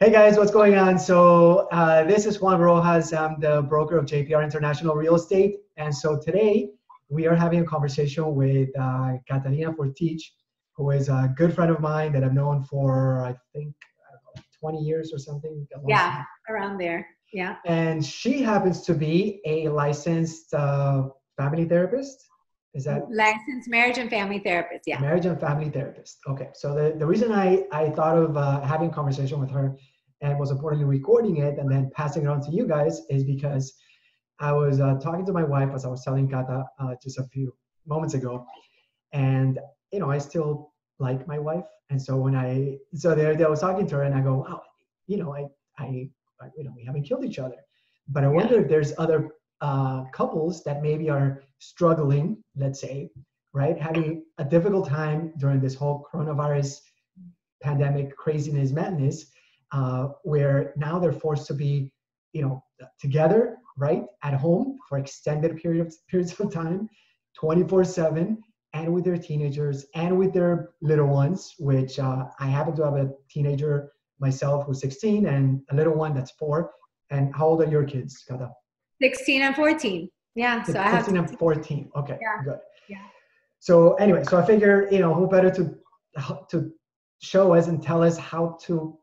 Hey guys, what's going on? So uh, this is Juan Rojas. I'm the broker of JPR International Real Estate. And so today we are having a conversation with uh, Catalina Fortich, who is a good friend of mine that I've known for, I think, I know, 20 years or something. Yeah, time. around there. Yeah. And she happens to be a licensed uh, family therapist. Is that licensed marriage and family therapist? Yeah. Marriage and family therapist. Okay. So the, the reason I, I thought of uh, having conversation with her and was importantly recording it and then passing it on to you guys is because I was uh, talking to my wife as I was telling Kata uh, just a few moments ago, and you know I still like my wife, and so when I so there, there I was talking to her and I go, wow, you know I I you know we haven't killed each other, but I wonder if there's other uh, couples that maybe are struggling, let's say, right, having a difficult time during this whole coronavirus pandemic craziness madness, uh, where now they're forced to be, you know, together, right, at home for extended periods periods of time, 24/7, and with their teenagers and with their little ones, which uh, I happen to have a teenager myself who's 16 and a little one that's four. And how old are your kids, Kata? 16 and 14. Yeah. So 16 I have 16 and 14. Okay. Yeah. Good. Yeah. So anyway, so I figure, you know, who better to to show us and tell us how to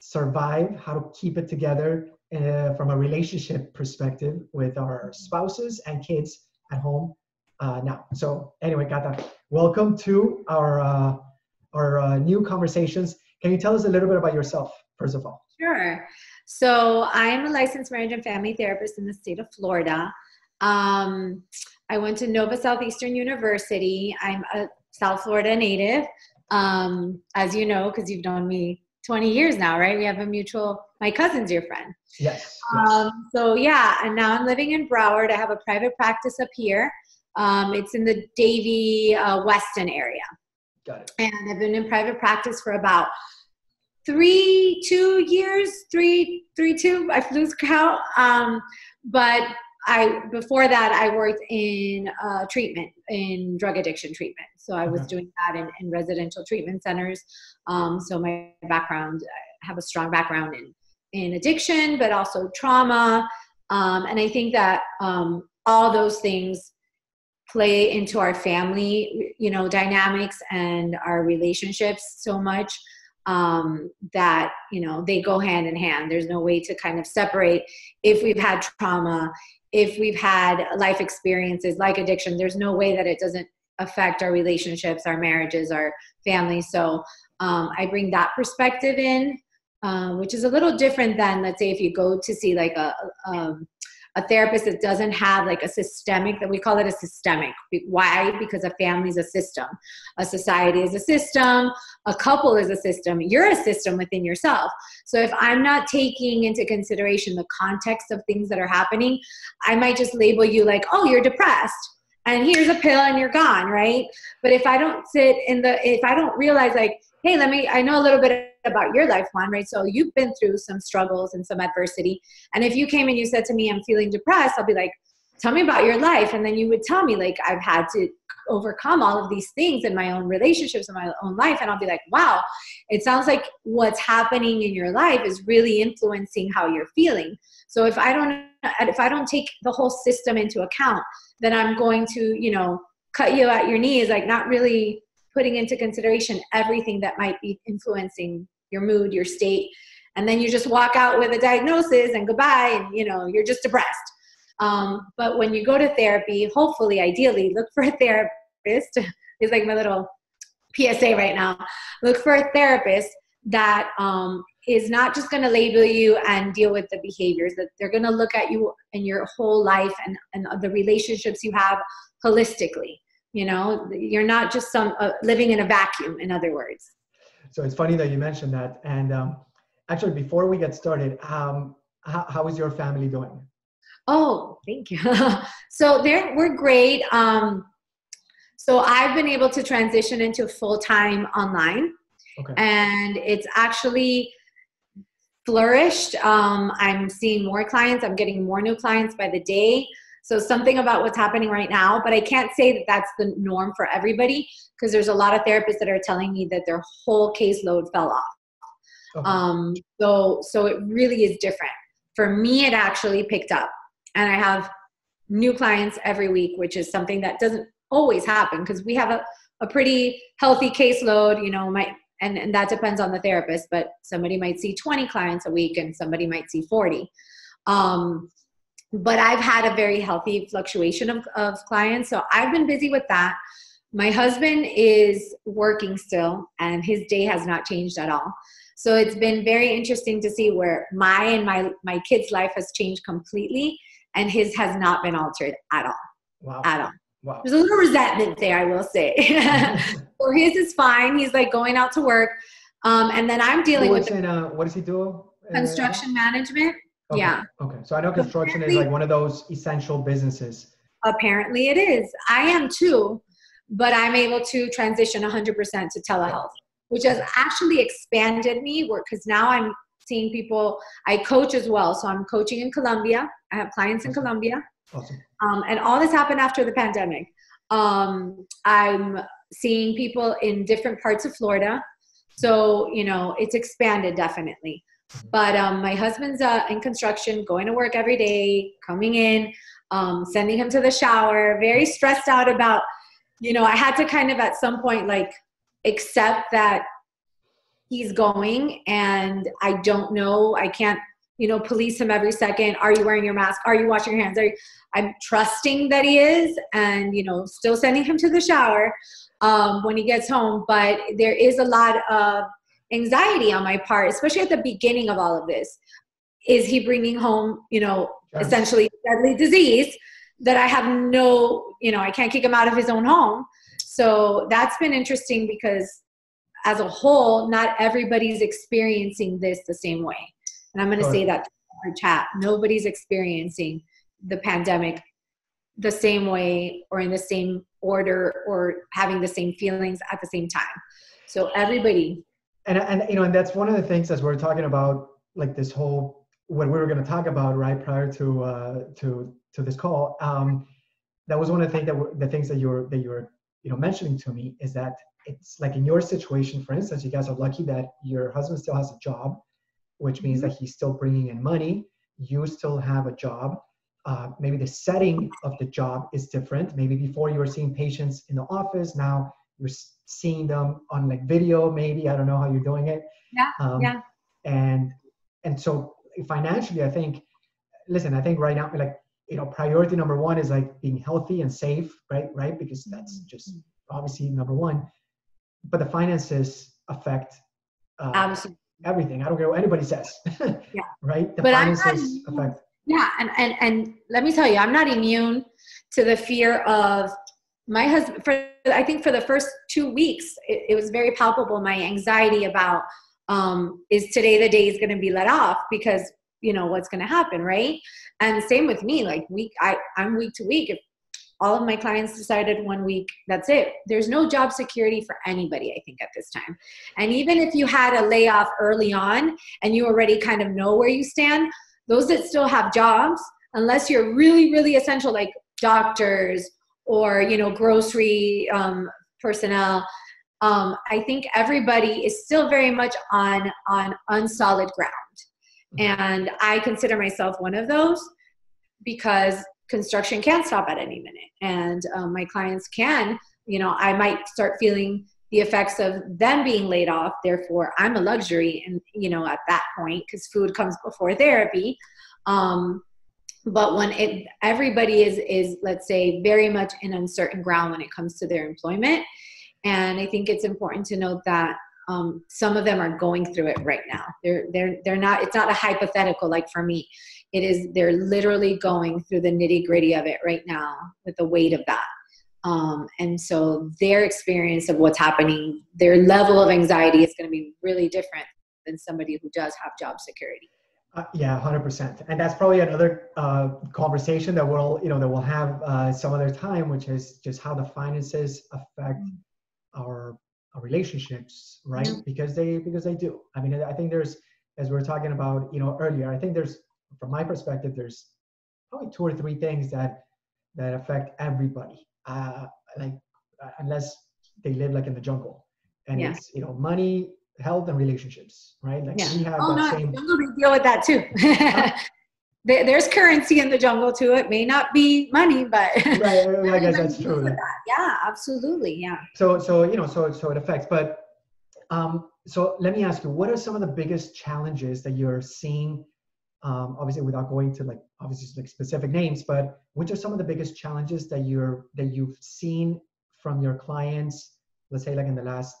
survive, how to keep it together uh, from a relationship perspective with our spouses and kids at home uh, now. So anyway, Kata, welcome to our uh, our uh, new conversations. Can you tell us a little bit about yourself, first of all? Sure. So I am a licensed marriage and family therapist in the state of Florida. Um, I went to Nova Southeastern University. I'm a South Florida native, um, as you know, because you've known me 20 years now, right? We have a mutual, my cousin's your friend. Yes. Um, so yeah, and now I'm living in Broward. I have a private practice up here. Um, it's in the Davie, uh, Weston area. Got it. And I've been in private practice for about three, two years, three, three, two. I lose count. Um, but I before that I worked in uh, treatment in drug addiction treatment. So I was doing that in, in residential treatment centers. Um, so my background, I have a strong background in in addiction, but also trauma. Um, and I think that um, all those things play into our family, you know, dynamics and our relationships so much um, that you know they go hand in hand. There's no way to kind of separate if we've had trauma, if we've had life experiences like addiction, there's no way that it doesn't affect our relationships, our marriages, our families. So um, I bring that perspective in, uh, which is a little different than, let's say, if you go to see like a, um, a therapist that doesn't have like a systemic that we call it a systemic. Why? Because a family is a system. A society is a system. A couple is a system. You're a system within yourself. So if i'm not taking into consideration the context of things that are happening i might just label you like oh you're depressed and here's a pill and you're gone right? But if i don't sit in the if i don't realize like hey, let me, I know a little bit about your life, Juan, right? So you've been through some struggles and some adversity. And if you came and you said to me, I'm feeling depressed, I'll be like, tell me about your life. And then you would tell me, like, I've had to overcome all of these things in my own relationships in my own life. And I'll be like, wow, it sounds like what's happening in your life is really influencing how you're feeling. So if I don't, if I don't take the whole system into account, then I'm going to, you know, cut you at your knees, like not really putting into consideration everything that might be influencing your mood, your state, and then you just walk out with a diagnosis and goodbye, and you know you're just depressed. Um, but when you go to therapy, hopefully, ideally, look for a therapist. It's like my little PSA right now. Look for a therapist that um, is not just going to label you and deal with the behaviors that they're going to look at you and your whole life and, and the relationships you have holistically you know you're not just some uh, living in a vacuum in other words. So it's funny that you mentioned that. And um, actually before we get started um, how, how is your family doing? Oh thank you. So they're we're great. Um, so i've been able to transition into full-time online. Okay. and it's actually flourished. Um, i'm seeing more clients. I'm getting more new clients by the day so something about what's happening right now, but I can't say that that's the norm for everybody because there's a lot of therapists that are telling me that their whole caseload fell off. Okay. Um, so so it really is different. For me, it actually picked up, and I have new clients every week, which is something that doesn't always happen because we have a, a pretty healthy caseload. You know, my and, and that depends on the therapist, but somebody might see 20 clients a week and somebody might see 40. Um, but I've had a very healthy fluctuation of, of clients. So I've been busy with that. My husband is working still, and his day has not changed at all. So it's been very interesting to see where my and my my kid's life has changed completely, and his has not been altered at all. Wow. At all. Wow. There's a little resentment there, I will say. so his is fine. He's like going out to work, um, and then I'm dealing with. In, uh, what does he do? Construction uh, management. Okay. Yeah. Okay. So I know construction is like one of those essential businesses. Apparently it is. I am too but I'm able to transition 100% to telehealth, which has actually expanded me because now I'm seeing people. I coach as well, so I'm coaching in Colombia. I have clients in Colombia, awesome. um, and all this happened after the pandemic. Um, I'm seeing people in different parts of Florida, so you know it's expanded definitely. But um, my husband's uh, in construction, going to work every day, coming in, um, sending him to the shower, very stressed out about you know, I had to kind of at some point like accept that he's going and I don't know, I can't, you know, police him every second. Are you wearing your mask? Are you washing your hands? You, I'm trusting that he is and, you know, still sending him to the shower um, when he gets home. But there is a lot of anxiety on my part, especially at the beginning of all of this. Is he bringing home, you know, yes. essentially deadly disease? that I have no, you know, I can't kick him out of his own home. So that's been interesting because as a whole, not everybody's experiencing this the same way. And I'm going to say that to our chat. Nobody's experiencing the pandemic the same way or in the same order or having the same feelings at the same time. So everybody. And, and you know, and that's one of the things as we're talking about, like this whole what we were going to talk about right prior to uh, to to this call, um, that was one of the things that were, the things that you're that you're you know mentioning to me is that it's like in your situation, for instance, you guys are lucky that your husband still has a job, which means that mm-hmm. he's still bringing in money. You still have a job. Uh, maybe the setting of the job is different. Maybe before you were seeing patients in the office, now you're seeing them on like video. Maybe I don't know how you're doing it. Yeah. Um, yeah. And and so financially, I think. Listen, I think right now, like you know priority number one is like being healthy and safe right right because that's just obviously number one but the finances affect uh, Absolutely. everything i don't care what anybody says yeah right the but finances affect yeah and, and and let me tell you i'm not immune to the fear of my husband for i think for the first two weeks it, it was very palpable my anxiety about um, is today the day is going to be let off because you know what's going to happen right? And same with me like week i i'm week to week. If all of my clients decided one week that's it. There's no job security for anybody i think at this time. And even if you had a layoff early on and you already kind of know where you stand those that still have jobs unless you're really really essential like doctors or you know grocery um, personnel um, i think everybody is still very much on on unsolid ground Mm-hmm. And I consider myself one of those because construction can stop at any minute. And um, my clients can, you know, I might start feeling the effects of them being laid off. Therefore, I'm a luxury. And, you know, at that point, because food comes before therapy. Um, but when it everybody is is let's say very much in uncertain ground when it comes to their employment. And i think it's important to note that um, some of them are going through it right now. They're they're they're not it's not a hypothetical like for me. It is they're literally going through the nitty gritty of it right now with the weight of that. Um, and so their experience of what's happening their level of anxiety is going to be really different than somebody who does have job security uh, yeah, hundred percent, and that's probably another uh, conversation that we'll, you know, that we'll have uh, some other time, which is just how the finances affect mm. our relationships right? Because they because they do. I mean i think there's as we were talking about you know earlier i think there's from my perspective there's probably two or three things that that affect everybody. Uh like uh, unless they live like in the jungle. And yeah. it's you know money health and relationships, right? Like yeah. we have oh, that no, same. Jungle, they deal with that too. There's currency in the jungle too. It may not be money, but right. I guess that's true. That. Yeah, absolutely. Yeah. So, so you know, so so it affects. But um, so let me ask you, what are some of the biggest challenges that you're seeing? Um, obviously, without going to like obviously like specific names, but which are some of the biggest challenges that you're that you've seen from your clients? Let's say like in the last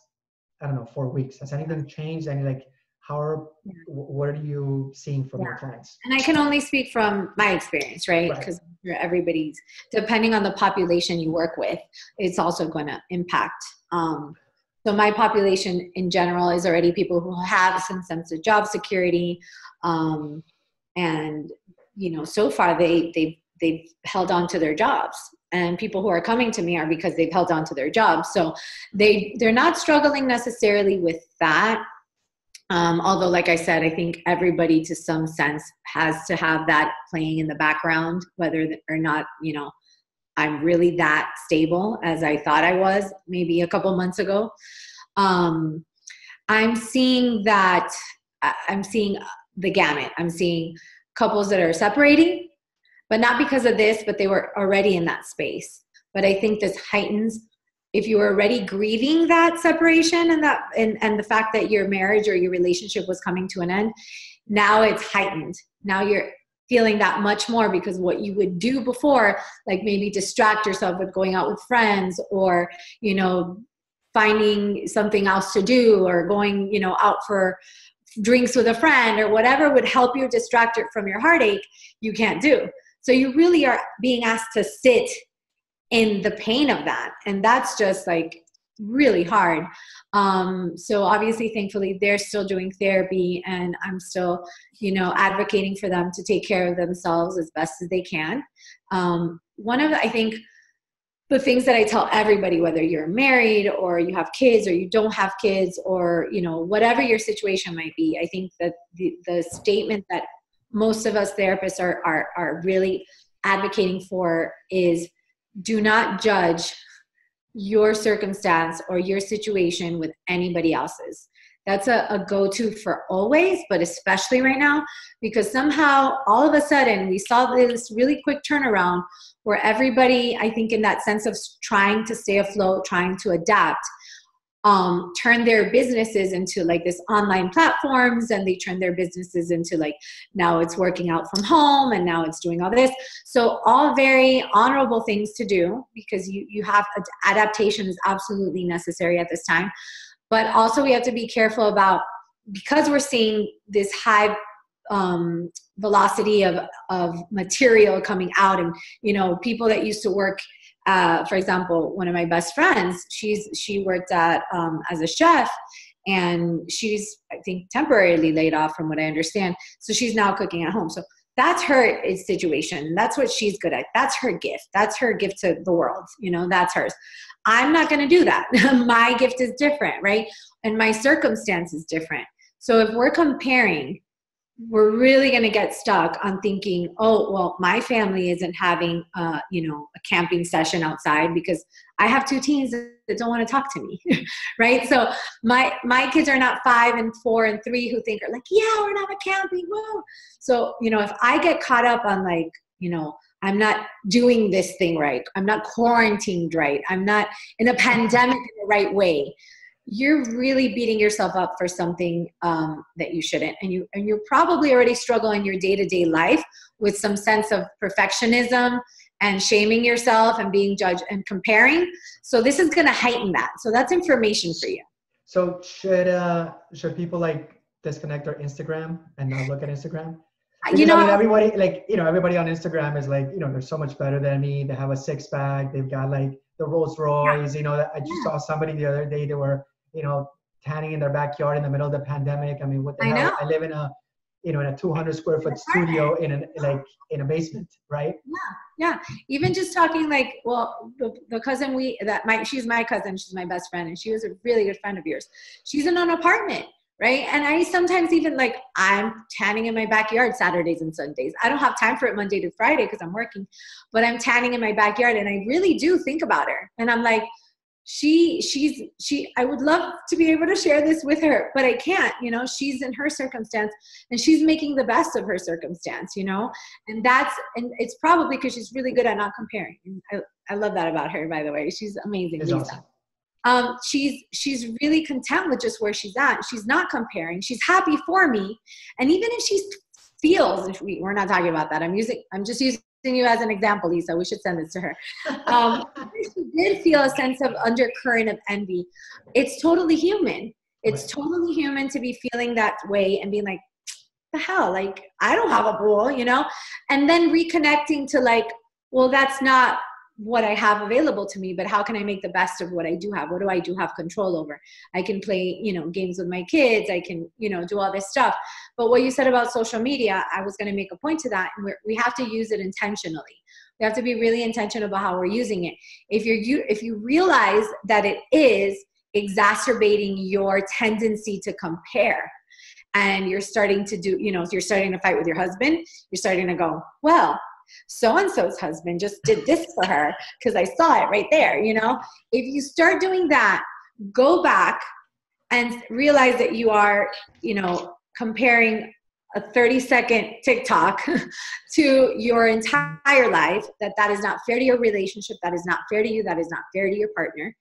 I don't know four weeks. Has anything changed? Any like how are yeah. what are you seeing from yeah. your clients and i can only speak from my experience right because right. everybody's depending on the population you work with it's also going to impact um, so my population in general is already people who have some sense of job security, um, and you know, so far they they've they've held on to their jobs. And people who are coming to me are because they've held on to their jobs. So they they're not struggling necessarily with that. Um, although, like I said, I think everybody to some sense has to have that playing in the background, whether or not you know I'm really that stable as I thought I was maybe a couple months ago. Um, I'm seeing that I'm seeing the gamut. I'm seeing couples that are separating, but not because of this, but they were already in that space. But I think this heightens if you were already grieving that separation and that and, and the fact that your marriage or your relationship was coming to an end, now it's heightened. Now you're feeling that much more because what you would do before like maybe distract yourself with going out with friends or you know finding something else to do or going you know out for drinks with a friend or whatever would help you distract it from your heartache you can't do so you really are being asked to sit in the pain of that and that's just like really hard. Um, so obviously, thankfully, they're still doing therapy, and I'm still, you know, advocating for them to take care of themselves as best as they can. Um, one of the, I think the things that I tell everybody, whether you're married or you have kids or you don't have kids or you know whatever your situation might be, I think that the, the statement that most of us therapists are, are are really advocating for is do not judge your circumstance or your situation with anybody else's. That's a, a go to for always, but especially right now, because somehow all of a sudden we saw this really quick turnaround where everybody, I think, in that sense of trying to stay afloat, trying to adapt, um, turn their businesses into like this online platforms and they turn their businesses into like now it's working out from home and now it's doing all this. So all very honorable things to do because you you have adaptation is absolutely necessary at this time. But also we have to be careful about because we're seeing this high um, velocity of, of material coming out and you know people that used to work uh, for example, one of my best friends, she's she worked at um, as a chef, and she's I think temporarily laid off, from what I understand. So she's now cooking at home. So that's her situation. That's what she's good at. That's her gift. That's her gift to the world. You know, that's hers. I'm not going to do that. my gift is different, right? And my circumstance is different. So if we're comparing we're really going to get stuck on thinking oh well my family isn't having uh, you know a camping session outside because i have two teens that don't want to talk to me right? So my my kids are not five and four and three who think are like yeah we're not a camping whoa so you know if i get caught up on like you know i'm not doing this thing right i'm not quarantined right i'm not in a pandemic in the right way you're really beating yourself up for something um, that you shouldn't. And you and you're probably already struggling your day-to-day life with some sense of perfectionism and shaming yourself and being judged and comparing. So this is going to heighten that. So that's information for you. So should uh should people like disconnect their instagram and not look at instagram? Because, you know I mean, everybody like you know everybody on instagram is like you know they're so much better than me. They have a six pack they've got like the rolls royce yeah. you know i just yeah. saw somebody the other day they were you know, tanning in their backyard in the middle of the pandemic. I mean, what the I hell? Know. I live in a, you know, in a 200 square foot studio in an like in a basement, right? Yeah, yeah. Even just talking like, well, the, the cousin we that my she's my cousin, she's my best friend, and she was a really good friend of yours. She's in an apartment, right? And I sometimes even like I'm tanning in my backyard Saturdays and Sundays. I don't have time for it Monday to Friday because I'm working, but I'm tanning in my backyard, and I really do think about her, and I'm like she she's she i would love to be able to share this with her but i can't you know she's in her circumstance and she's making the best of her circumstance you know? And that's and it's probably because she's really good at not comparing. I, I love that about her by the way. She's amazing. It's awesome. um, she's she's really content with just where she's at. She's not comparing. She's happy for me. And even if she feels if we, we're not talking about that. I'm using i'm just using you as an example, Lisa. We should send this to her. Um, did feel a sense of undercurrent of envy. It's totally human. It's Right. totally human to be feeling that way and being like, the hell, like I don't have a pool, you know? And then reconnecting to like, well, that's not what I have available to me, but how can I make the best of what I do have? What do I do have control over? I can play, you know, games with my kids. I can, you know, do all this stuff. But what you said about social media, I was going to make a point to that. And we have to use it intentionally. We have to be really intentional about how we're using it. If you're you, if you realize that it is exacerbating your tendency to compare, and you're starting to do, you know, you're starting to fight with your husband, you're starting to go, well, so and so's husband just did this for her because I saw it right there, you know? If you start doing that, go back and realize that you are, you know, comparing a 30 second TikTok to your entire life, that that is not fair to your relationship, that is not fair to you, that is not fair to your partner.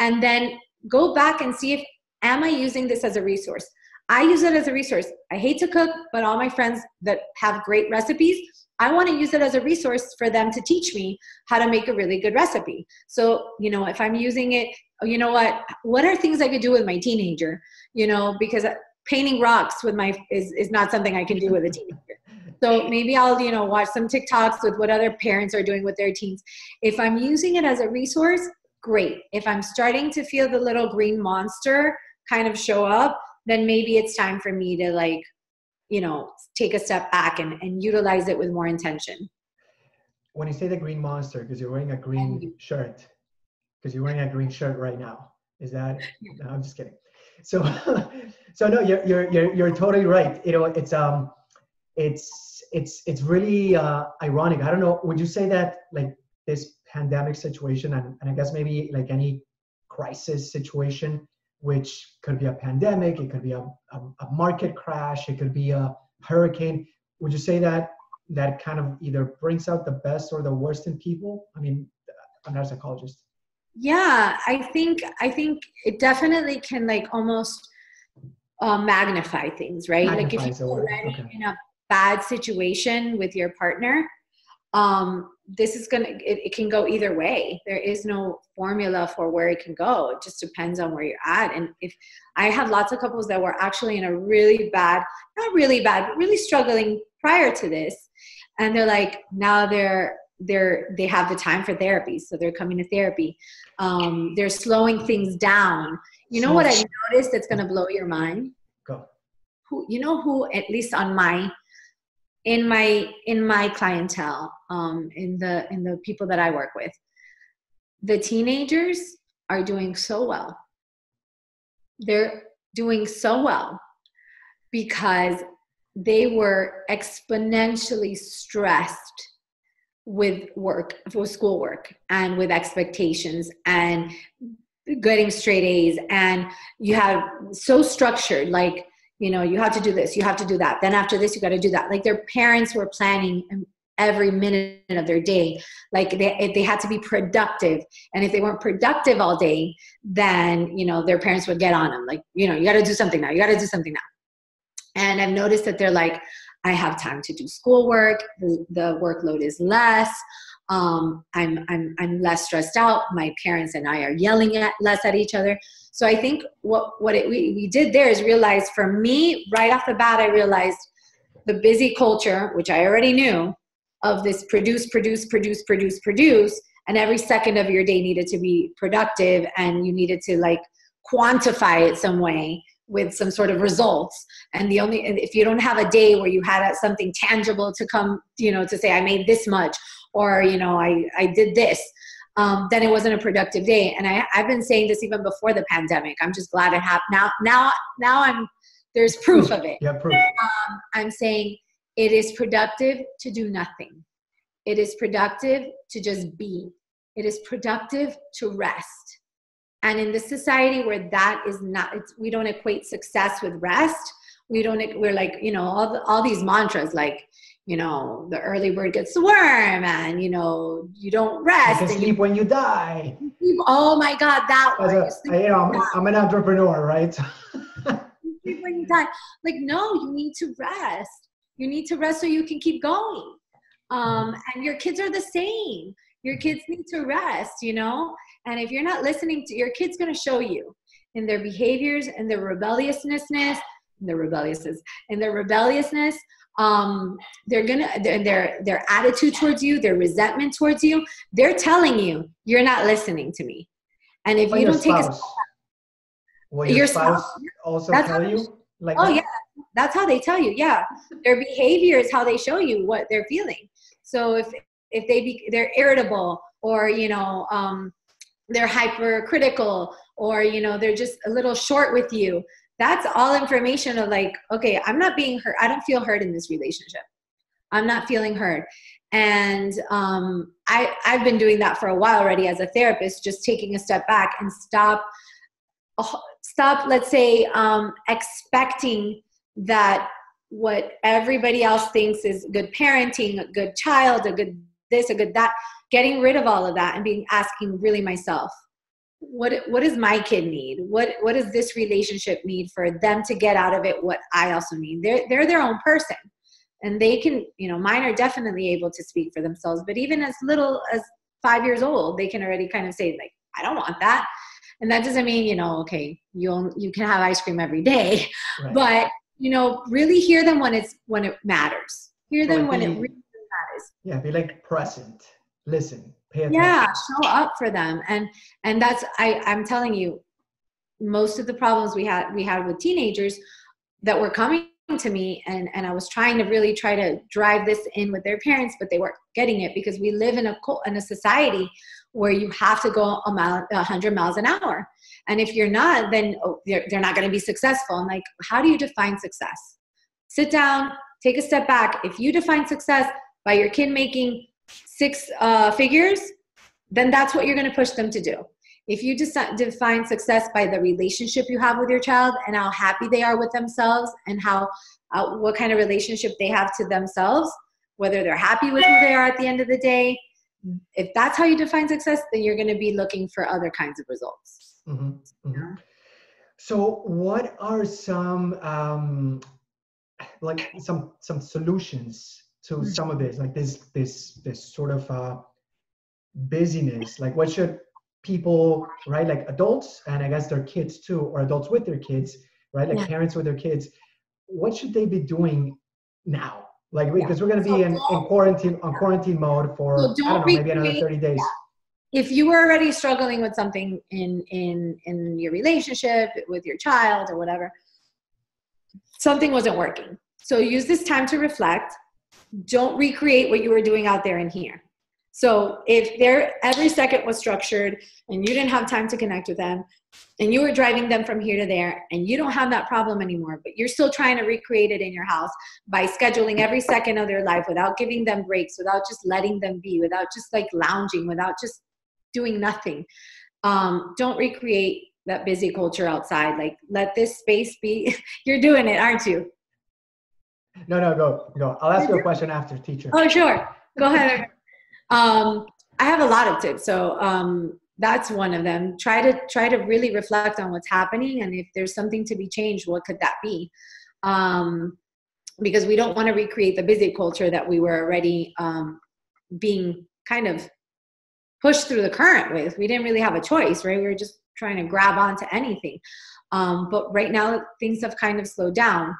And then go back and see if, am I using this as a resource? I use it as a resource. I hate to cook, but all my friends that have great recipes, I want to use it as a resource for them to teach me how to make a really good recipe. So, you know, if I'm using it, you know what? What are things I could do with my teenager? You know, because painting rocks with my is, is not something I can do with a teenager. So maybe I'll, you know, watch some TikToks with what other parents are doing with their teens. If I'm using it as a resource, great. If I'm starting to feel the little green monster kind of show up, then maybe it's time for me to like, you know, take a step back and, and utilize it with more intention. When you say the green monster, because you're wearing a green shirt, because you're wearing a green shirt right now, is that? No, I'm just kidding. So, so no, you're you're you're you're totally right. You know, it's um, it's it's it's really uh, ironic. I don't know. Would you say that like this pandemic situation, and, and I guess maybe like any crisis situation, which could be a pandemic, it could be a, a, a market crash, it could be a hurricane. Would you say that that kind of either brings out the best or the worst in people? I mean, I'm not a psychologist. Yeah, I think I think it definitely can like almost uh, magnify things, right? like if you're already okay. in a bad situation with your partner, um, this is gonna it, it can go either way. There is no formula for where it can go. It just depends on where you're at. And if I had lots of couples that were actually in a really bad, not really bad, but really struggling prior to this, and they're like now they're they're they have the time for therapy so they're coming to therapy. Um, they're slowing things down. You know what i noticed that's going to blow your mind? Go. who you know who at least on my in my in my clientele um, in the in the people that i work with the teenagers are doing so well. They're doing so well because they were exponentially stressed with work with schoolwork and with expectations and getting straight a's. And you have so structured like you know you have to do this you have to do that. Then after this you got to do that. Like their parents were planning every minute of their day. Like they, they had to be productive and if they weren't productive all day then you know their parents would get on them. Like you know you got to do something now you got to do something now. And i've noticed that they're like i have time to do schoolwork. The, the workload is less. Um, I'm, I'm, I'm less stressed out. My parents and i are yelling at less at each other. So i think what, what it, we, we did there is realize for me right off the bat i realized the busy culture which i already knew of this produce produce produce produce produce and every second of your day needed to be productive and you needed to like quantify it some way with some sort of results. And the only and if you don't have a day where you had something tangible to come you know to say i made this much or you know i i did this um, then it wasn't a productive day. And I, i've been saying this even before the pandemic. I'm just glad it happened. Now now now i'm there's proof of it. Yeah, proof. um, i'm saying it is productive to do nothing. It is productive to just be. It is productive to rest and in the society where that is not we don't equate success with rest we don't we're like you know all, the, all these mantras like you know the early bird gets the worm and you know you don't rest you can sleep you, when you die. Oh my god that one. a, you know I'm, I'm, an entrepreneur right? Sleep when you die. Like no you need to rest. You need to rest so you can keep going. Um, and your kids are the same. Your kids need to rest you know and if you're not listening to your kids going to show you in their behaviors and their rebelliousness their rebelliousness and their rebelliousness um they're gonna their, their their attitude towards you their resentment towards you they're telling you you're not listening to me. And if you don't spouse. take a Will your, your spouse, spouse. also tell you? like oh that? yeah. That's how they tell you yeah. Their behavior is how they show you what they're feeling. So if if they be they're irritable or you know um they're hypercritical or you know they're just a little short with you that's all information of like okay i'm not being hurt i don't feel hurt in this relationship. I'm not feeling hurt. And um, I, i've been doing that for a while already as a therapist just taking a step back and stop uh, stop let's say um, expecting that what everybody else thinks is good parenting a good child a good this a good that getting rid of all of that and being asking really myself what what does my kid need? What what does this relationship need for them to get out of it what i also need? They're they're their own person. And they can you know mine are definitely able to speak for themselves but even as little as five years old they can already kind of say like i don't want that. And that doesn't mean you know okay you'll you can have ice cream every day right. but you know really hear them when it's when it matters. Hear them when it really matters. Yeah be like present listen pay attention. yeah show up for them. And and that's i i'm telling you most of the problems we had we had with teenagers that were coming to me and and I was trying to really try to drive this in with their parents but they weren't getting it because we live in a in a society where you have to go a mile 100 miles an hour. And if you're not then oh, they're, they're not going to be successful. I'm like how do you define success? Sit down take a step back. If you define success by your kid making six uh, figures, then that's what you're going to push them to do. If you just define success by the relationship you have with your child and how happy they are with themselves and how uh, what kind of relationship they have to themselves, whether they're happy with who they are at the end of the day, if that's how you define success, then you're going to be looking for other kinds of results. Mm-hmm. Mm-hmm. So, what are some um, like some some solutions to mm. some of this like this this this sort of uh, busyness like what should people right like adults and i guess their kids too or adults with their kids right like yeah. parents with their kids what should they be doing now like because yeah. we're going to be so in, in quarantine on quarantine mode for so i don't know maybe another 30 days if you were already struggling with something in in in your relationship with your child or whatever something wasn't working so use this time to reflect don't recreate what you were doing out there and here. So if there every second was structured and you didn't have time to connect with them and you were driving them from here to there and you don't have that problem anymore, but you're still trying to recreate it in your house by scheduling every second of their life without giving them breaks, without just letting them be, without just like lounging, without just doing nothing. Um, don't recreate that busy culture outside. Like let this space be. you're doing it, aren't you? No, no, go, go. I'll ask you a question after, teacher. Oh, sure. Go ahead. um, I have a lot of tips. So um, that's one of them. Try to try to really reflect on what's happening, and if there's something to be changed, what could that be? Um, because we don't want to recreate the busy culture that we were already um, being kind of pushed through the current with. We didn't really have a choice, right? We were just trying to grab onto anything. Um, but right now, things have kind of slowed down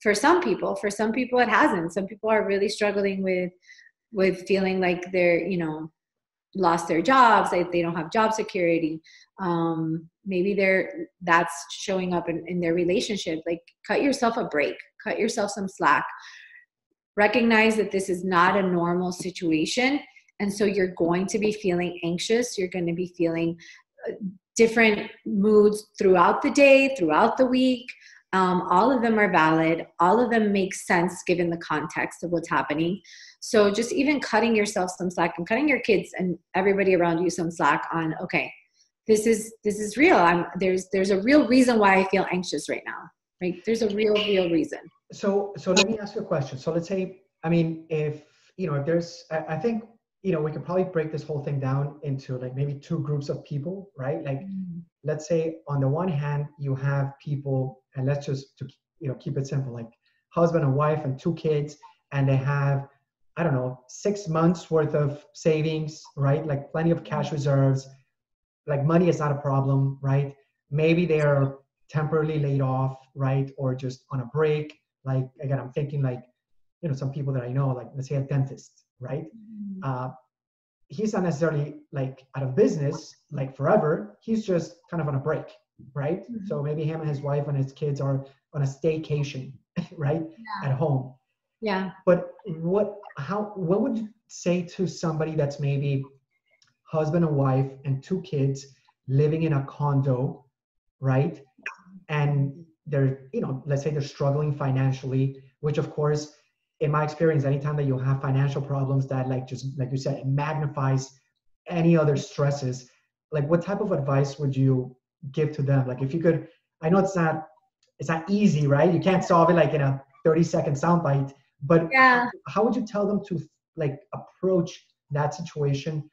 for some people for some people it hasn't. Some people are really struggling with with feeling like they're you know lost their jobs they, they don't have job security. Um, maybe they're that's showing up in, in their relationship. Like cut yourself a break. Cut yourself some slack. Recognize that this is not a normal situation and so you're going to be feeling anxious. You're going to be feeling uh, different moods throughout the day throughout the week um, all of them are valid. All of them make sense given the context of what's happening. So just even cutting yourself some slack and cutting your kids and everybody around you some slack on, okay, this is this is real i'm there's there's a real reason why i feel anxious right now right there's a real real reason so so let me ask you a question so let's say i mean if you know if there's i, I think you know we could probably break this whole thing down into like maybe two groups of people right like mm. Let's say on the one hand you have people and let's just to you know keep it simple like husband and wife and two kids and they have i don't know six months worth of savings right like plenty of cash reserves like money is not a problem, right? Maybe they're temporarily laid off, right? Or just on a break. Like again, I'm thinking like, you know, some people that I know, like let's say a dentist, right? Mm-hmm. Uh, he's not necessarily like out of business, like forever. He's just kind of on a break, right? Mm-hmm. So maybe him and his wife and his kids are on a staycation, right? Yeah. At home. Yeah. But what how what would you say to somebody that's maybe husband and wife and two kids living in a condo, right? And they're, you know, let's say they're struggling financially, which of course, in my experience, anytime that you have financial problems that like just like you said, it magnifies any other stresses. Like what type of advice would you give to them? Like if you could, I know it's not it's not easy, right? You can't solve it like in a 30 second soundbite, but yeah. how would you tell them to like approach that situation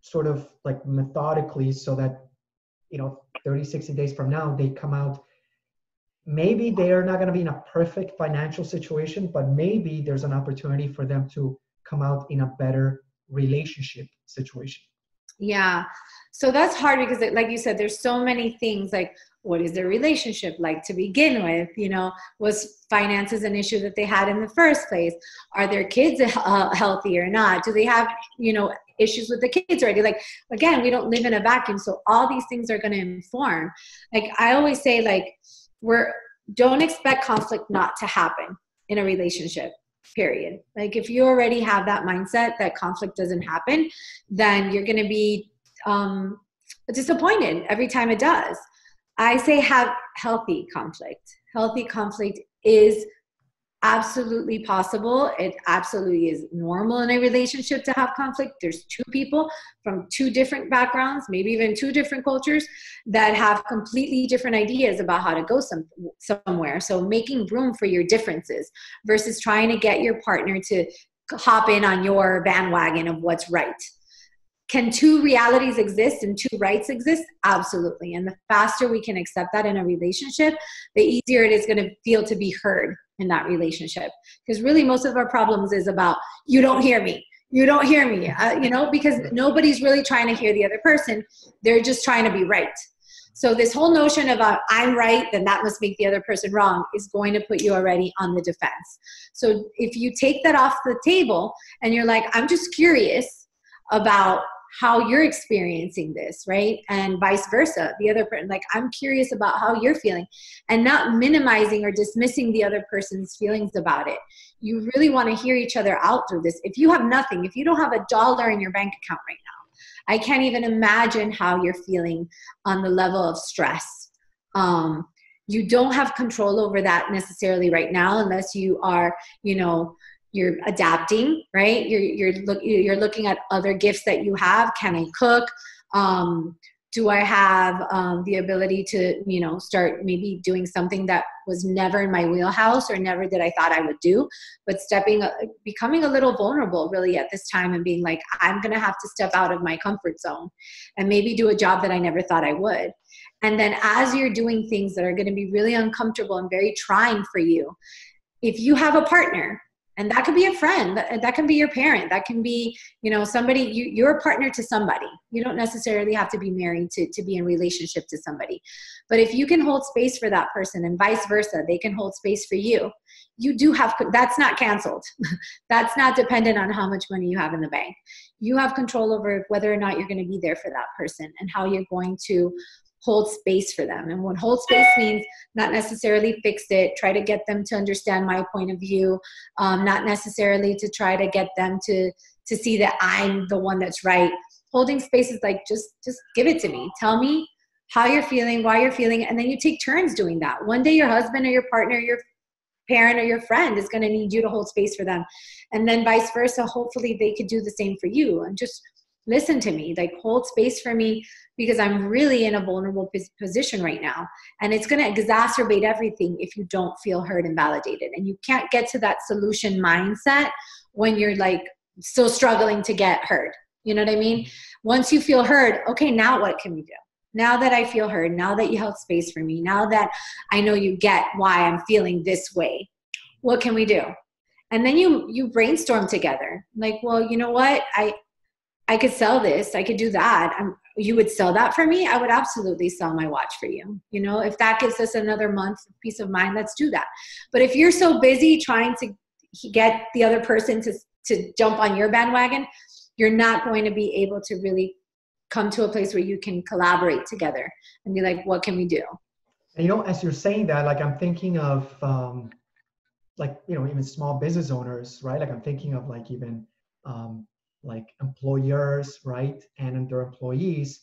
sort of like methodically so that you know 30 60 days from now they come out maybe they're not going to be in a perfect financial situation but maybe there's an opportunity for them to come out in a better relationship situation. Yeah. So that's hard because like you said there's so many things like what is their relationship like to begin with? You know was finances an issue that they had in the first place? Are their kids uh, healthy or not? Do they have you know issues with the kids already? Like again we don't live in a vacuum so all these things are going to inform. Like i always say like we're don't expect conflict not to happen in a relationship period. Like if you already have that mindset that conflict doesn't happen then you're going to be um, disappointed every time it does. I say have healthy conflict. Healthy conflict is absolutely possible. It absolutely is normal in a relationship to have conflict. There's two people from two different backgrounds, maybe even two different cultures that have completely different ideas about how to go some, somewhere. So making room for your differences versus trying to get your partner to hop in on your bandwagon of what's right. Can two realities exist and two rights exist? Absolutely. And the faster we can accept that in a relationship, the easier it is going to feel to be heard in that relationship. Because really most of our problems is about you don't hear me. You don't hear me uh, you know because nobody's really trying to hear the other person. They're just trying to be right. So this whole notion about i'm right then that must make the other person wrong is going to put you already on the defense. So if you take that off the table and you're like i'm just curious about how you're experiencing this, right? And vice versa. The other person, like, I'm curious about how you're feeling and not minimizing or dismissing the other person's feelings about it. You really want to hear each other out through this. If you have nothing, if you don't have a dollar in your bank account right now, I can't even imagine how you're feeling on the level of stress. Um, you don't have control over that necessarily right now unless you are, you know, you're adapting right? You're you're look you're looking at other gifts that you have. Can i cook? Um, do i have um, the ability to you know start maybe doing something that was never in my wheelhouse or never that i thought i would do but stepping uh, becoming a little vulnerable really at this time and being like i'm going to have to step out of my comfort zone and maybe do a job that i never thought i would. And then as you're doing things that are going to be really uncomfortable and very trying for you if you have a partner and that could be a friend that, that can be your parent that can be you know somebody you, you're a partner to somebody. You don't necessarily have to be married to, to be in relationship to somebody. But if you can hold space for that person and vice versa they can hold space for you you do have that's not canceled. That's not dependent on how much money you have in the bank. You have control over whether or not you're going to be there for that person and how you're going to hold space for them. And what hold space means, not necessarily fix it, try to get them to understand my point of view, um, not necessarily to try to get them to to see that I'm the one that's right. Holding space is like just just give it to me. Tell me how you're feeling, why you're feeling, and then you take turns doing that. One day your husband or your partner, your parent or your friend is going to need you to hold space for them. And then vice versa, hopefully they could do the same for you and just listen to me, like hold space for me because I'm really in a vulnerable position right now. And it's going to exacerbate everything if you don't feel heard and validated. And you can't get to that solution mindset when you're like still struggling to get heard. You know what I mean? Once you feel heard, okay, now what can we do? Now that I feel heard, now that you held space for me, now that I know you get why I'm feeling this way, what can we do? And then you you brainstorm together. Like, well, you know what? I I could sell this. I could do that. I'm, you would sell that for me. I would absolutely sell my watch for you. You know, if that gives us another month of peace of mind, let's do that. But if you're so busy trying to get the other person to to jump on your bandwagon, you're not going to be able to really come to a place where you can collaborate together and be like, what can we do? And you know, as you're saying that, like I'm thinking of um, like you know even small business owners, right? Like I'm thinking of like even um, like employers, right, and their employees.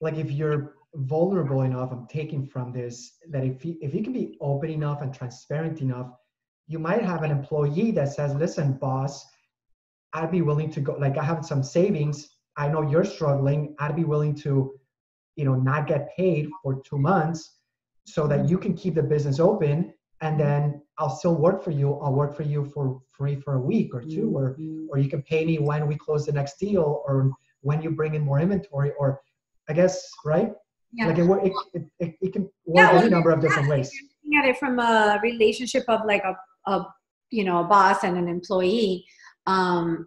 Like if you're vulnerable enough, I'm taking from this that if you, if you can be open enough and transparent enough, you might have an employee that says, "Listen, boss, I'd be willing to go. Like I have some savings. I know you're struggling. I'd be willing to, you know, not get paid for two months, so that mm-hmm. you can keep the business open, and then I'll still work for you. I'll work for you for free for a week or 2 mm-hmm. or or you can pay me when we close the next deal, or when you bring in more inventory, or I guess right. Yeah. Like it, it, it, it can work yeah, any number of different ways. Looking at it from a relationship of like a, a you know a boss and an employee um,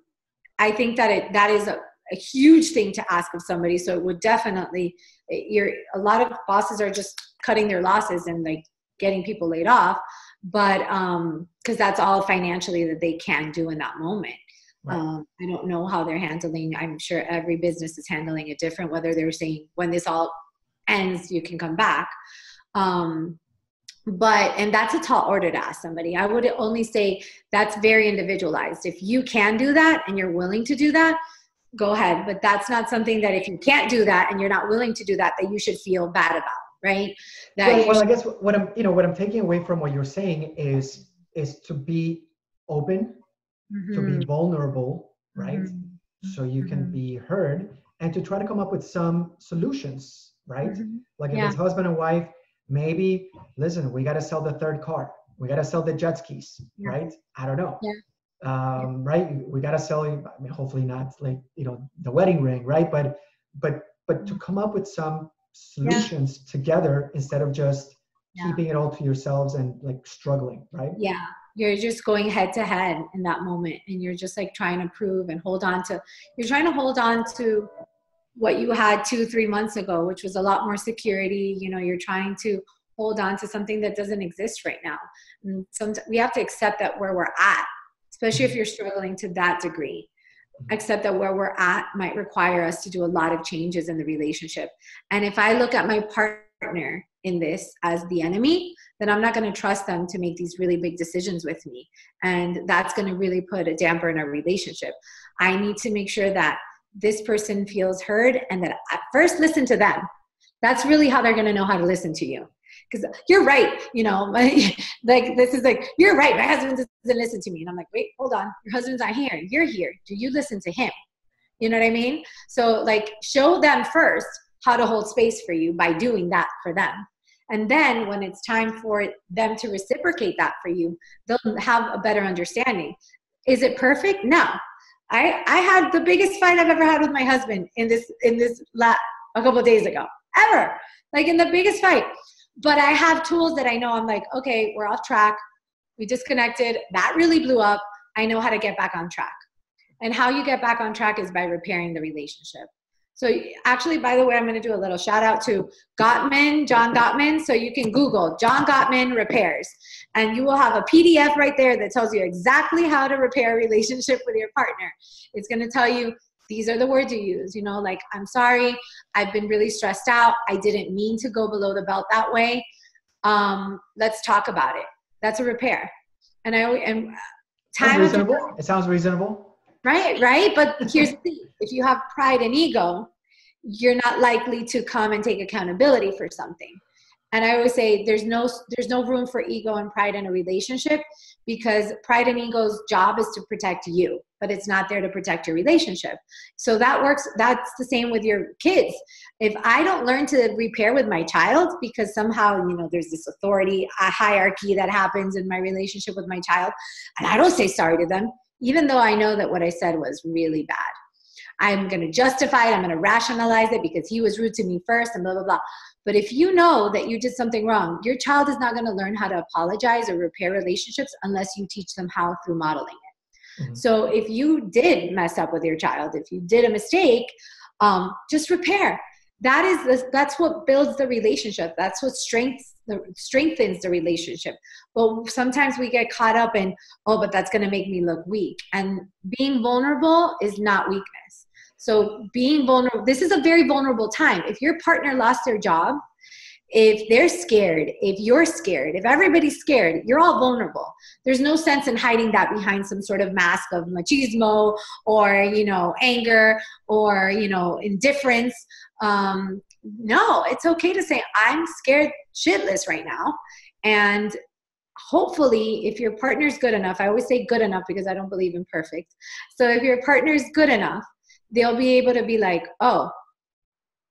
I think that it that is a, a huge thing to ask of somebody. So it would definitely you're a lot of bosses are just cutting their losses and like getting people laid off, but um, because that's all financially that they can do in that moment. Right. Um, I don't know how they're handling. I'm sure every business is handling it different. Whether they're saying when this all ends, you can come back. Um, but and that's a tall order to ask somebody i would only say that's very individualized if you can do that and you're willing to do that go ahead but that's not something that if you can't do that and you're not willing to do that that you should feel bad about right that well, well i guess what i'm you know what i'm taking away from what you're saying is is to be open mm-hmm. to be mm-hmm. vulnerable right mm-hmm. so you can mm-hmm. be heard and to try to come up with some solutions right mm-hmm. like if yeah. it's husband and wife maybe listen we got to sell the third car we got to sell the jet skis yeah. right i don't know yeah. um, right we got to sell i mean hopefully not like you know the wedding ring right but but but to come up with some solutions yeah. together instead of just keeping it all to yourselves and like struggling right? Yeah. You're just going head to head in that moment and you're just like trying to prove and hold on to you're trying to hold on to what you had two three months ago which was a lot more security. You know you're trying to hold on to something that doesn't exist right now. And sometimes we have to accept that where we're at especially if mm-hmm. you're struggling to that degree accept that where we're at might require us to do a lot of changes in the relationship and if i look at my partner in this as the enemy then i'm not going to trust them to make these really big decisions with me and that's going to really put a damper in our relationship i need to make sure that this person feels heard and that I first listen to them. That's really how they're going to know how to listen to you. Because you're right, you know, like this is like, you're right, my husband doesn't listen to me. And I'm like, wait, hold on, your husband's not here, you're here. Do you listen to him? You know what I mean? So, like, show them first how to hold space for you by doing that for them. And then when it's time for them to reciprocate that for you, they'll have a better understanding. Is it perfect? No. I I had the biggest fight I've ever had with my husband in this in this la- a couple days ago ever like in the biggest fight but I have tools that I know I'm like okay we're off track. We disconnected. That really blew up. I know how to get back on track. And how you get back on track is by repairing the relationship. So actually, by the way, I'm going to do a little shout out to Gottman, John Gottman. So you can Google John Gottman repairs, and you will have a PDF right there that tells you exactly how to repair a relationship with your partner. It's going to tell you these are the words you use. You know, like I'm sorry, I've been really stressed out. I didn't mean to go below the belt that way. Um, let's talk about it. That's a repair. And I and time. reasonable. It sounds reasonable Right, right. But here's the thing if you have pride and ego, you're not likely to come and take accountability for something. And i always say there's no there's no room for ego and pride in a relationship because pride and ego's job is to protect you but it's not there to protect your relationship. So that works that's the same with your kids. If i don't learn to repair with my child because somehow you know there's this authority a hierarchy that happens in my relationship with my child and i don't say sorry to them even though i know that what i said was really bad. I'm going to justify it i'm going to rationalize it because he was rude to me first and blah blah blah but if you know that you did something wrong, your child is not going to learn how to apologize or repair relationships unless you teach them how through modeling it. Mm-hmm. So if you did mess up with your child, if you did a mistake, um, just repair. That is the, that's what builds the relationship. That's what strengths the, strengthens the relationship. But sometimes we get caught up in, oh, but that's going to make me look weak. And being vulnerable is not weakness. So being vulnerable, this is a very vulnerable time. If your partner lost their job, if they're scared, if you're scared, if everybody's scared, you're all vulnerable. There's no sense in hiding that behind some sort of mask of machismo or, you know, anger or, you know, indifference. Um, no, it's okay to say, I'm scared shitless right now. And hopefully, if your partner's good enough, I always say good enough because I don't believe in perfect. So if your partner's good enough, they'll be able to be like, oh,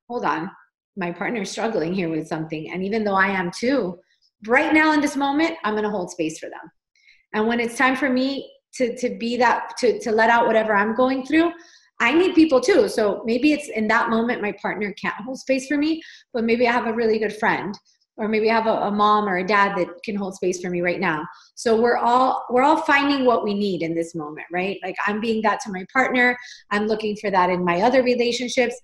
hold on, my partner's struggling here with something. And even though I am too, right now in this moment, I'm going to hold space for them. And when it's time for me to, to be that, to, to let out whatever I'm going through, I need people too. So maybe it's in that moment my partner can't hold space for me, but maybe I have a really good friend or maybe I have a, a, mom or a dad that can hold space for me right now. So we're all we're all finding what we need in this moment, right? Like I'm being that to my partner. I'm looking for that in my other relationships.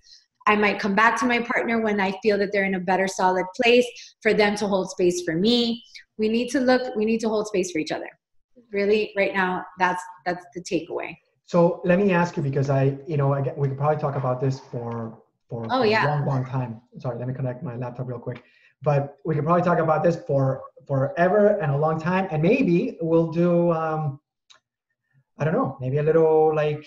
I might come back to my partner when I feel that they're in a better solid place for them to hold space for me. We need to look, we need to hold space for each other. Really, right now, that's that's the takeaway. So let me ask you because I, you know, again, we could probably talk about this for for, oh, for yeah. a long, long time. Sorry, let me connect my laptop real quick but we could probably talk about this for forever and a long time. And maybe we'll do um, i don't know maybe a little like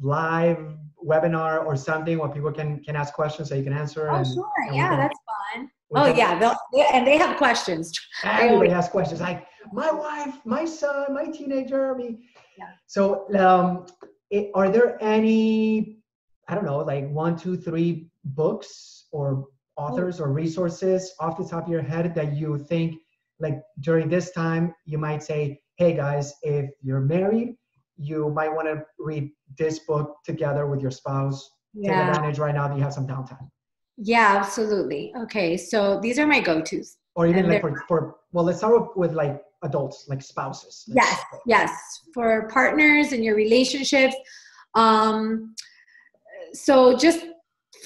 live webinar or something where people can can ask questions so you can answer oh and, sure. and yeah can, that's fun. oh can, yeah they'll, and they have questions. Everybody has questions like my wife my son my teenager me. Yeah. so um, it, are there any i don't know like one two three books or authors or resources off the top of your head that you think like during this time you might say hey guys if you're married you might want to read this book together with your spouse yeah. take advantage right now that you have some downtime. Yeah absolutely. Okay so these are my go-to's. Or even and like for, for well let's start with like adults like spouses. Yes yes. For partners and your relationships um so just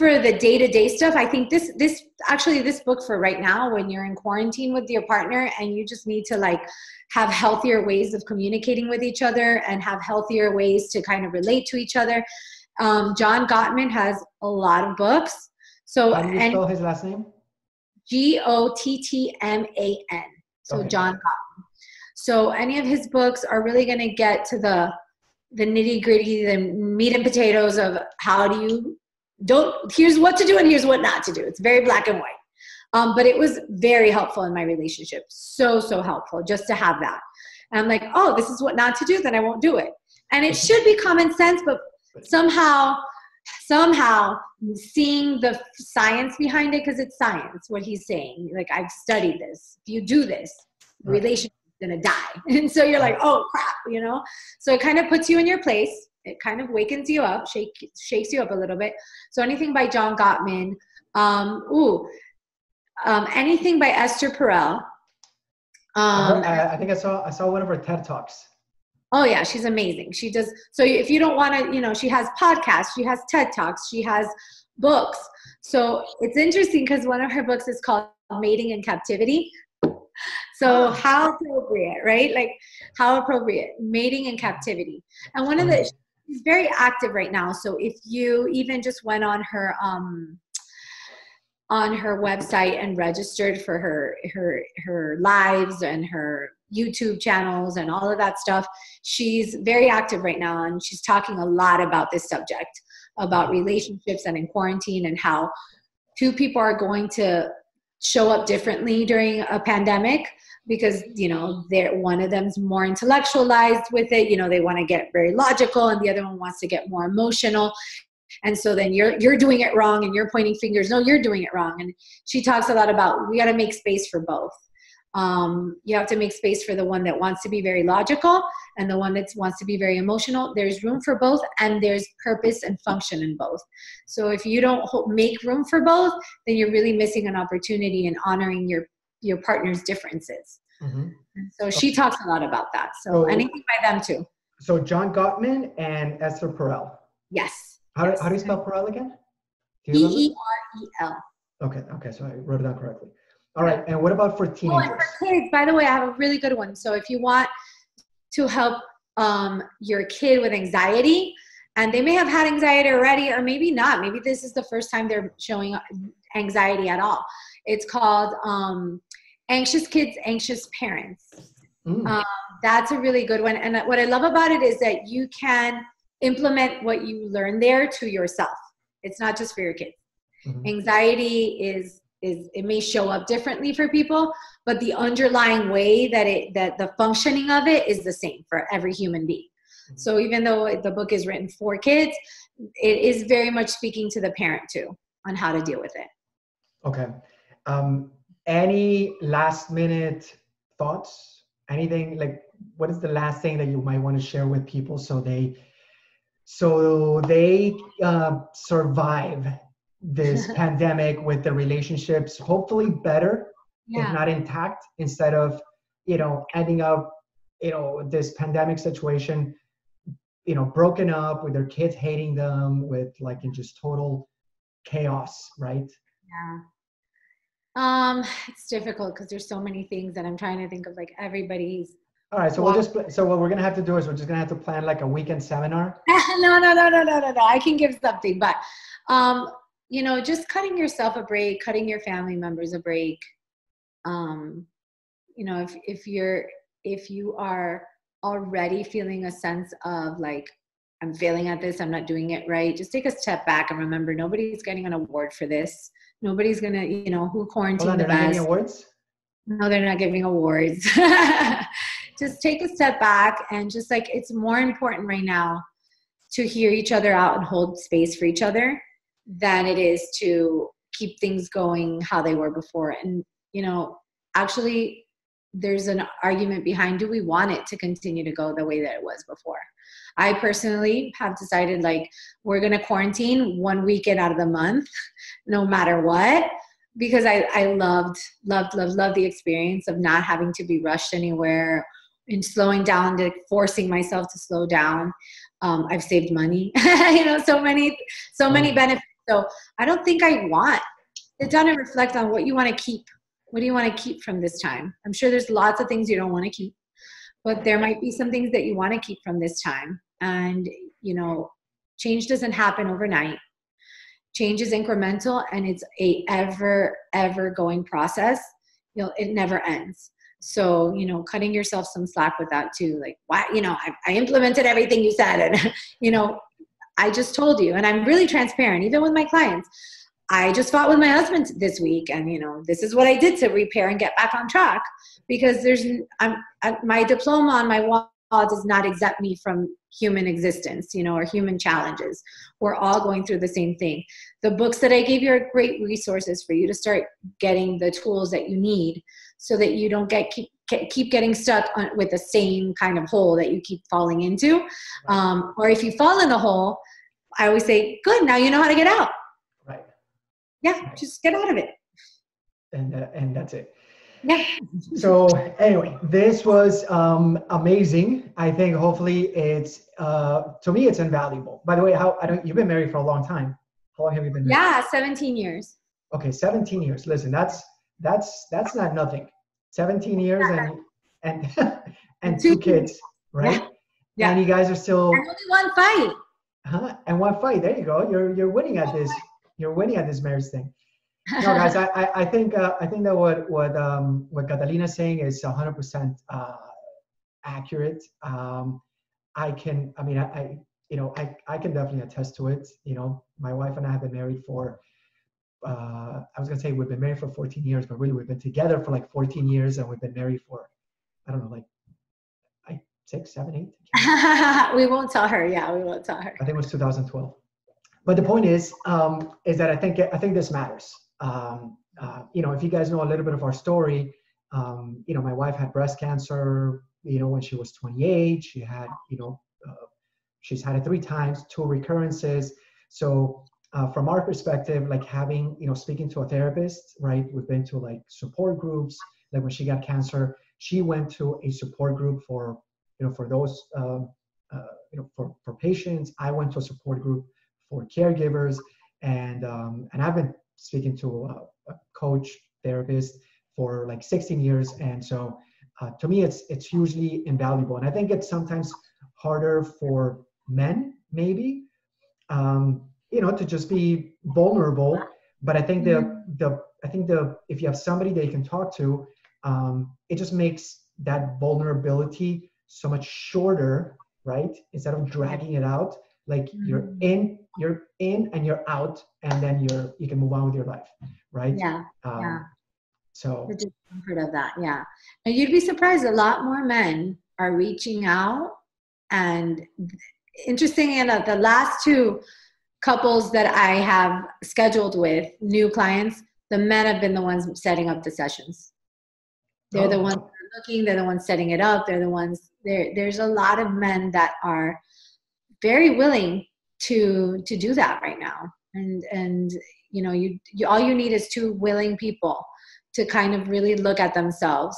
for the day-to-day stuff i think this this actually this book for right now when you're in quarantine with your partner and you just need to like have healthier ways of communicating with each other and have healthier ways to kind of relate to each other um, john gottman has a lot of books. So how do you spell his last name? G-o-t-t-m-a-n so okay. john gottman. So any of his books are really going to get to the the nitty gritty, the meat and potatoes of how do you don't here's what to do and here's what not to do. It's very black and white. Um, but it was very helpful in my relationship. So so helpful just to have that. And i'm like oh this is what not to do then i won't do it. And it should be common sense but somehow somehow seeing the science behind it because it's science what he's saying like i've studied this. If you do this the relationship is going to die. And so you're like oh crap you know? So it kind of puts you in your place it kind of wakens you up, shake, shakes you up a little bit. So anything by John Gottman, um, ooh, um, anything by Esther Perel. Um, I, I think I saw I saw one of her TED talks. Oh yeah, she's amazing. She does. So if you don't want to, you know, she has podcasts, she has TED talks, she has books. So it's interesting because one of her books is called Mating in Captivity. So oh. how appropriate, right? Like how appropriate, mating in captivity. And one of the she's very active right now. So if you even just went on her um on her website and registered for her her her lives and her YouTube channels and all of that stuff. She's very active right now and she's talking a lot about this subject about relationships and in quarantine and how two people are going to show up differently during a pandemic because you know they're one of them's more intellectualized with it you know they want to get very logical and the other one wants to get more emotional. And so then you're you're doing it wrong and you're pointing fingers no you're doing it wrong. And she talks a lot about we got to make space for both. Um, you have to make space for the one that wants to be very logical and the one that wants to be very emotional. There's room for both and there's purpose and function in both. So if you don't make room for both then you're really missing an opportunity in honoring your your partner's differences mm-hmm. so she talks a lot about that so, so anything by them too so john gottman and esther perel yes how, yes. how do you spell perel again p-e-r-e-l okay okay so i wrote it down correctly all right, and what about for teenagers? Oh, for kids, by the way, I have a really good one. So if you want to help um, your kid with anxiety, and they may have had anxiety already, or maybe not. Maybe this is the first time they're showing anxiety at all. It's called um, Anxious Kids, Anxious Parents. Mm. Um, that's a really good one. And what I love about it is that you can implement what you learn there to yourself. It's not just for your kids. Mm-hmm. Anxiety is is it may show up differently for people but the underlying way that it that the functioning of it is the same for every human being mm-hmm. so even though the book is written for kids it is very much speaking to the parent too on how to deal with it okay um, any last minute thoughts? Anything like what is the last thing that you might want to share with people so they so they uh, survive this pandemic with their relationships hopefully better yeah. if not intact instead of you know ending up you know this pandemic situation you know broken up with their kids hating them with like in just total chaos right? Yeah um it's difficult because there's so many things that i'm trying to think of like everybody's all right so we'll just so what we're gonna have to do is we're just gonna have to plan like a weekend seminar no no no no no no no i can give something but um you know, just cutting yourself a break, cutting your family members a break. Um, you know, if if you're if you are already feeling a sense of like I'm failing at this, I'm not doing it right, just take a step back and remember nobody's getting an award for this. Nobody's gonna, you know, who quarantined on, the best. awards? No, they're not giving awards. just take a step back and just like it's more important right now to hear each other out and hold space for each other than it is to keep things going how they were before. And, you know, actually, there's an argument behind do we want it to continue to go the way that it was before? I personally have decided like we're going to quarantine one weekend out of the month, no matter what, because I, I loved, loved, loved, loved the experience of not having to be rushed anywhere and slowing down to forcing myself to slow down. Um, I've saved money, you know, so many, so many benefits so I don't think I want sit down and reflect on what you want to keep. What do you want to keep from this time? I'm sure there's lots of things you don't want to keep, but there might be some things that you want to keep from this time. And you know, change doesn't happen overnight. Change is incremental and it's a ever ever going process. You know, it never ends. So, you know, cutting yourself some slack with that too. Like, why, you know, I, I implemented everything you said. And, you know, I just told you, and I'm really transparent, even with my clients. I just fought with my husband this week, and you know, this is what I did to repair and get back on track because there's I'm, my diploma on my wall does not exempt me from human existence, you know, or human challenges. We're all going through the same thing. The books that I gave you are great resources for you to start getting the tools that you need so that you don't get keep keep getting stuck on, with the same kind of hole that you keep falling into. Um, or if you fall in the hole, I always say, good, now you know how to get out. Right. Yeah, right. just get out of it. And, uh, and that's it. Yeah. so anyway, this was um, amazing. I think hopefully it's, uh, to me, it's invaluable. By the way, how, I don't, you've been married for a long time. How long have you been married? Yeah, 17 years. Okay, 17 years. Listen, that's, that's, that's not nothing. 17 years and, and, and two kids, right? Yeah. yeah. And you guys are still. And only one fight. Huh? And one fight. There you go. You're you're winning at this. You're winning at this marriage thing. No, guys. I, I, think uh, I think that what what um what Catalina's saying is 100 uh, percent accurate. Um, I can. I mean, I, I you know I I can definitely attest to it. You know, my wife and I have been married for uh, I was gonna say we've been married for 14 years, but really we've been together for like 14 years, and we've been married for I don't know, like I six, seven, eight. we won't tell her. Yeah, we won't tell her. I think it was 2012. But the point is, um, is that I think I think this matters. Um, uh, you know, if you guys know a little bit of our story, um, you know, my wife had breast cancer. You know, when she was 28, she had, you know, uh, she's had it three times, two recurrences. So uh, from our perspective, like having, you know, speaking to a therapist, right? We've been to like support groups. Like when she got cancer, she went to a support group for, you know, for those, um, uh, you know, for for patients. I went to a support group for caregivers, and um, and I've been speaking to a, a coach therapist for like 16 years, and so uh, to me, it's it's hugely invaluable. And I think it's sometimes harder for men, maybe, um, you know, to just be vulnerable. But I think the mm-hmm. the I think the if you have somebody that you can talk to, um, it just makes that vulnerability so much shorter, right? Instead of dragging it out, like you're mm-hmm. in, you're in, and you're out, and then you're you can move on with your life, right? Yeah. Um, yeah. So the discomfort of that, yeah. And you'd be surprised. A lot more men are reaching out, and interesting enough, the last two couples that I have scheduled with new clients, the men have been the ones setting up the sessions. They're oh. the ones looking. They're the ones setting it up. They're the ones. There, there's a lot of men that are very willing to to do that right now. And and you know, you, you all you need is two willing people to kind of really look at themselves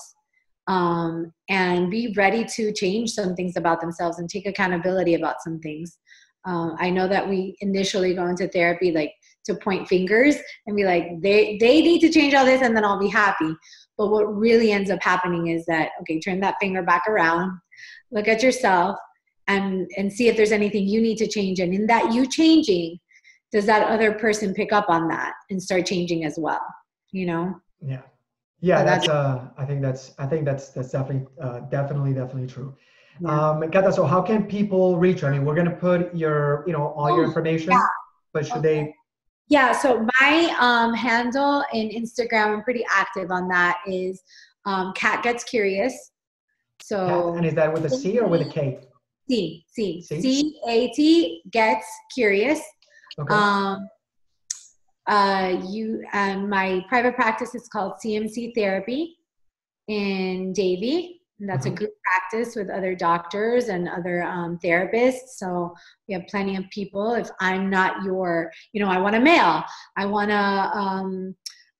um, and be ready to change some things about themselves and take accountability about some things. Uh, I know that we initially go into therapy like to point fingers and be like, they they need to change all this, and then I'll be happy. But what really ends up happening is that okay, turn that finger back around, look at yourself, and and see if there's anything you need to change. And in that you changing, does that other person pick up on that and start changing as well? You know? Yeah. Yeah, that's uh I think that's I think that's that's definitely uh, definitely definitely true. Yeah. Um Kata, so how can people reach you? I mean, we're gonna put your, you know, all your oh, information, yeah. but should okay. they yeah, so my um, handle in Instagram, I'm pretty active on that, is um, Cat Gets Curious. So and is that with a C or with a K? C C C A T Gets Curious. Okay. Um, uh, you and my private practice is called CMC Therapy in Davie. And that's mm-hmm. a group practice with other doctors and other um, therapists. So we have plenty of people. If I'm not your, you know, I want a male. I want a um,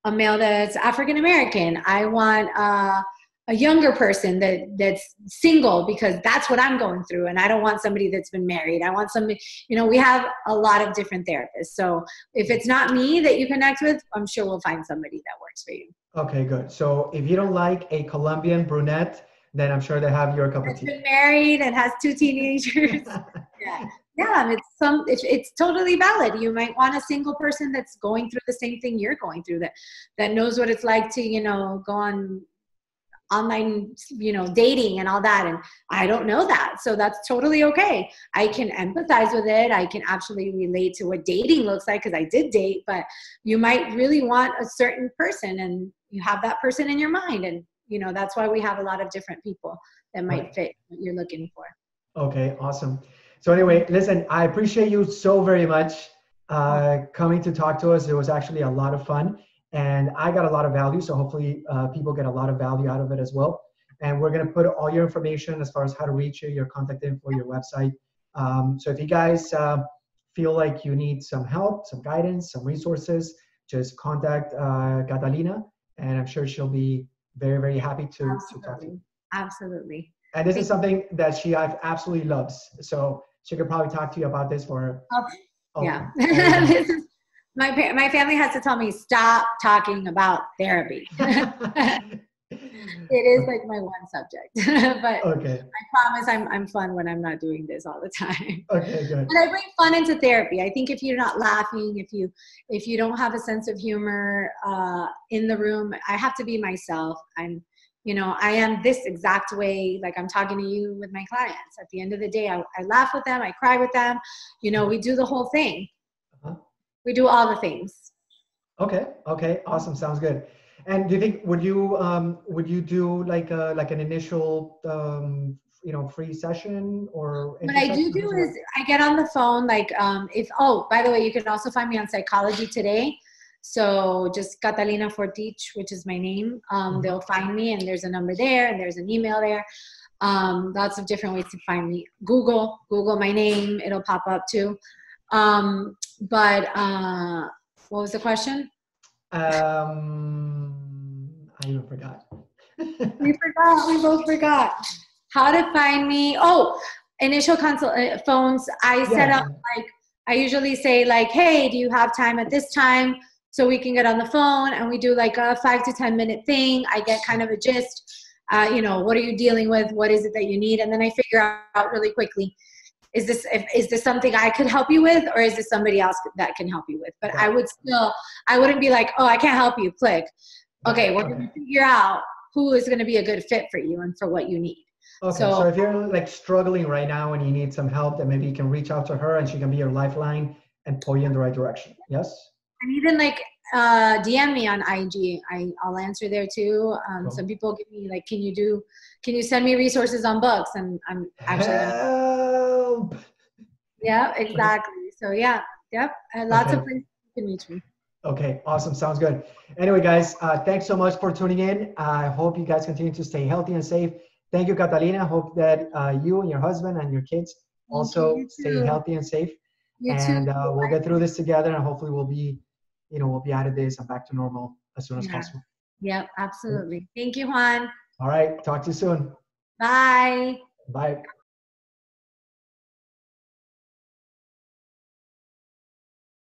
a male that's African American. I want uh, a younger person that that's single because that's what I'm going through and I don't want somebody that's been married. I want somebody, you know, we have a lot of different therapists. So if it's not me that you connect with, I'm sure we'll find somebody that works for you. Okay, good. So if you don't like a Colombian brunette, then I'm sure they have your cup of tea. Been married and has two teenagers. yeah. Yeah, it's some it's, it's totally valid. You might want a single person that's going through the same thing you're going through that that knows what it's like to, you know, go on online you know dating and all that and i don't know that. So that's totally okay. I can empathize with it. I can actually relate to what dating looks like because i did date but you might really want a certain person and you have that person in your mind and you know that's why we have a lot of different people that might fit what you're looking for. Okay awesome. So anyway listen i appreciate you so very much uh, coming to talk to us. It was actually a lot of fun and I got a lot of value. So hopefully uh, people get a lot of value out of it as well. And we're going to put all your information as far as how to reach you, your contact info, your website. Um, so if you guys uh, feel like you need some help, some guidance, some resources, just contact uh, Catalina, and I'm sure she'll be very, very happy to, to talk to you. Absolutely. And this Thank is something that she absolutely loves. So she could probably talk to you about this for. Oh, yeah. this is my my family has to tell me stop talking about therapy. it is like my one subject, but okay. I promise I'm I'm fun when I'm not doing this all the time. Okay, good. And I bring fun into therapy. I think if you're not laughing, if you if you don't have a sense of humor uh, in the room, I have to be myself. I'm you know i am this exact way like i'm talking to you with my clients at the end of the day I, I laugh with them i cry with them you know we do the whole thing we do all the things Okay. Okay. Awesome. Sounds good. And do you think would you um, would you do like a like an initial um, you know free session or what I do do is I get on the phone like um, if oh by the way you can also find me on Psychology Today. So just Catalina Fortich, which is my name. Um, mm-hmm. They'll find me, and there's a number there, and there's an email there. Um, lots of different ways to find me. Google, Google my name, it'll pop up too. Um, but uh, what was the question? Um, I even forgot. we forgot. We both forgot. How to find me? Oh, initial consult uh, phones. I yeah. set up like I usually say like, "Hey, do you have time at this time?" So we can get on the phone and we do like a five to ten minute thing. I get kind of a gist. Uh, you know, what are you dealing with? What is it that you need? And then I figure out really quickly is this if, is this something i could help you with or is this somebody else that can help you with but i would still i wouldn't be like oh i can't help you click okay we're going to figure out who is going to be a good fit for you and for what you need okay so, so if you're like struggling right now and you need some help then maybe you can reach out to her and she can be your lifeline and pull you in the right direction yes and even like uh, DM me on IG. I, I'll answer there too. Um, cool. Some people give me like, can you do, can you send me resources on books? And I'm actually Yeah, exactly. So yeah, yep. And lots okay. of places you can reach me. Okay, awesome. Sounds good. Anyway, guys, uh, thanks so much for tuning in. I hope you guys continue to stay healthy and safe. Thank you, Catalina. Hope that uh, you and your husband and your kids also stay healthy and safe. You and uh, we'll get through this together, and hopefully, we'll be you know, we'll be out of this and back to normal as soon as yeah. possible. Yep, absolutely. Thank you, Juan. All right. Talk to you soon. Bye. Bye.